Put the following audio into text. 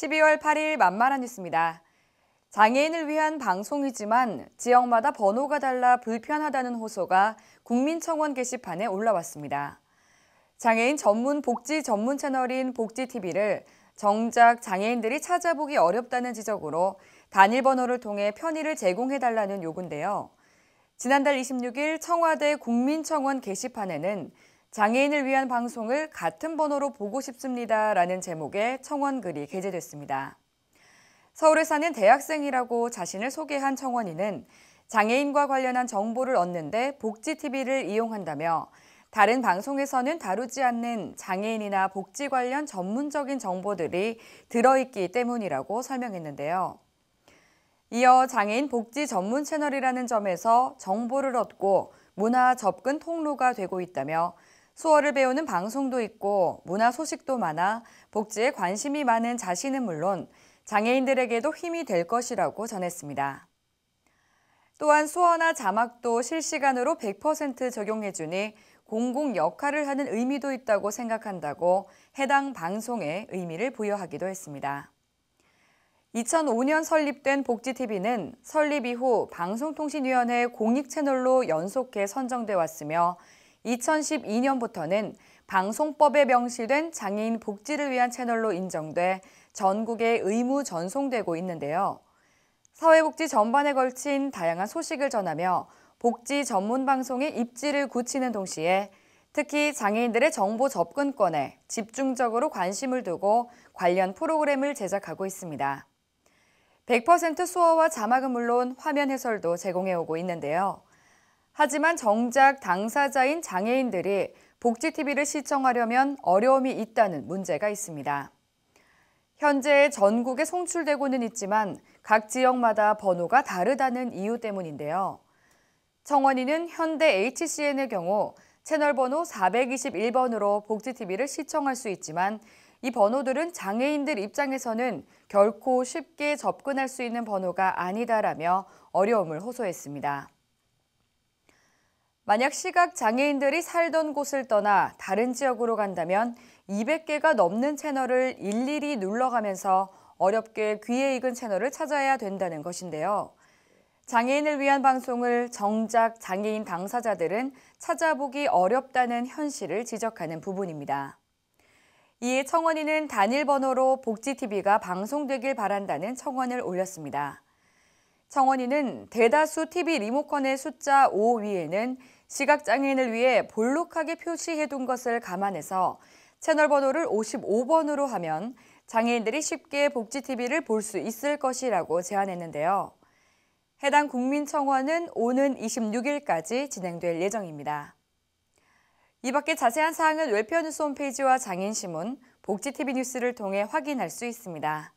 12월 8일 만만한 뉴스입니다. 장애인을 위한 방송이지만 지역마다 번호가 달라 불편하다는 호소가 국민청원 게시판에 올라왔습니다. 장애인 전문 복지 전문 채널인 복지TV를 정작 장애인들이 찾아보기 어렵다는 지적으로 단일 번호를 통해 편의를 제공해달라는 요구인데요. 지난달 26일 청와대 국민청원 게시판에는 장애인을 위한 방송을 같은 번호로 보고 싶습니다 라는 제목의 청원글이 게재됐습니다. 서울에 사는 대학생이라고 자신을 소개한 청원인은 장애인과 관련한 정보를 얻는데 복지TV를 이용한다며 다른 방송에서는 다루지 않는 장애인이나 복지 관련 전문적인 정보들이 들어있기 때문이라고 설명했는데요. 이어 장애인 복지 전문 채널이라는 점에서 정보를 얻고 문화 접근 통로가 되고 있다며 수어를 배우는 방송도 있고 문화 소식도 많아 복지에 관심이 많은 자신은 물론 장애인들에게도 힘이 될 것이라고 전했습니다. 또한 수어나 자막도 실시간으로 100% 적용해주니 공공 역할을 하는 의미도 있다고 생각한다고 해당 방송에 의미를 부여하기도 했습니다. 2005년 설립된 복지TV는 설립 이후 방송통신위원회 공익 채널로 연속해 선정돼 왔으며 2012년부터는 방송법에 명시된 장애인 복지를 위한 채널로 인정돼 전국에 의무 전송되고 있는데요. 사회복지 전반에 걸친 다양한 소식을 전하며 복지 전문 방송의 입지를 굳히는 동시에 특히 장애인들의 정보 접근권에 집중적으로 관심을 두고 관련 프로그램을 제작하고 있습니다. 100% 수어와 자막은 물론 화면 해설도 제공해 오고 있는데요. 하지만 정작 당사자인 장애인들이 복지TV를 시청하려면 어려움이 있다는 문제가 있습니다. 현재 전국에 송출되고는 있지만 각 지역마다 번호가 다르다는 이유 때문인데요. 청원인은 현대 HCN의 경우 채널 번호 421번으로 복지TV를 시청할 수 있지만 이 번호들은 장애인들 입장에서는 결코 쉽게 접근할 수 있는 번호가 아니다라며 어려움을 호소했습니다. 만약 시각 장애인들이 살던 곳을 떠나 다른 지역으로 간다면 200개가 넘는 채널을 일일이 눌러가면서 어렵게 귀에 익은 채널을 찾아야 된다는 것인데요. 장애인을 위한 방송을 정작 장애인 당사자들은 찾아보기 어렵다는 현실을 지적하는 부분입니다. 이에 청원인은 단일 번호로 복지TV가 방송되길 바란다는 청원을 올렸습니다. 청원인은 대다수 TV 리모컨의 숫자 5 위에는 시각장애인을 위해 볼록하게 표시해둔 것을 감안해서 채널 번호를 55번으로 하면 장애인들이 쉽게 복지TV를 볼 수 있을 것이라고 제안했는데요. 해당 국민청원은 오는 26일까지 진행될 예정입니다. 이 밖에 자세한 사항은 웰페어 뉴스 홈페이지와 장인신문, 복지TV 뉴스를 통해 확인할 수 있습니다.